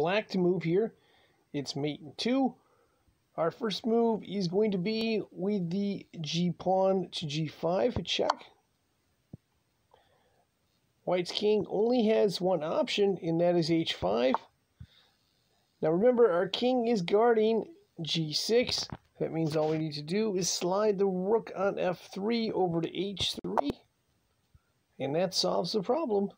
black to move here. It's mate in two. Our first move is going to be with the g pawn to g5, a check. White's king only has one option, and that is h5. Now remember, our king is guarding g6. That means all we need to do is slide the rook on f3 over to h3. And that solves the problem.